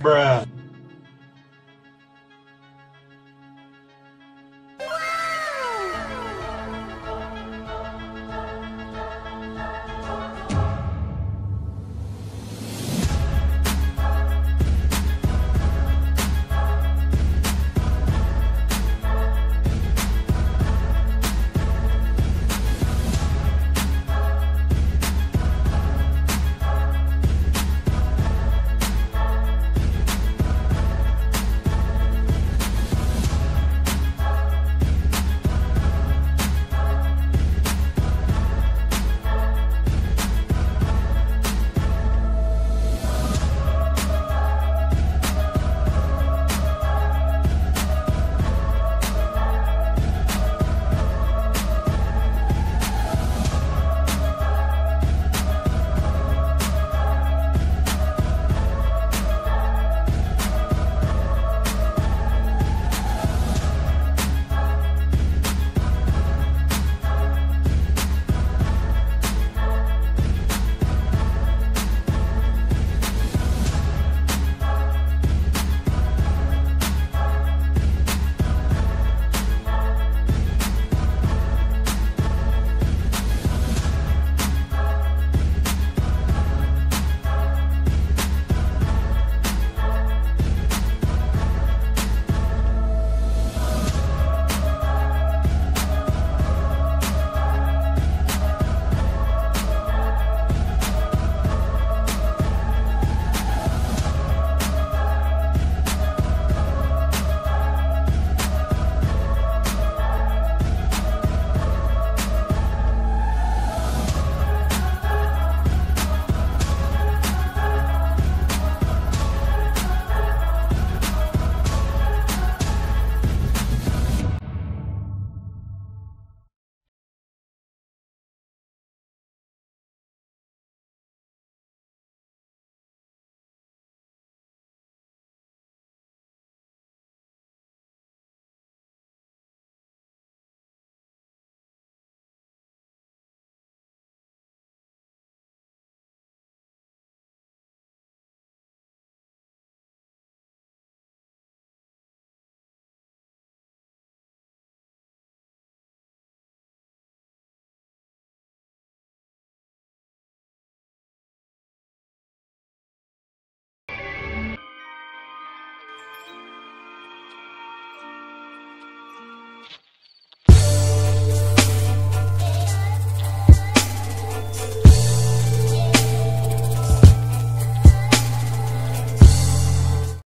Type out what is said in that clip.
Bruh.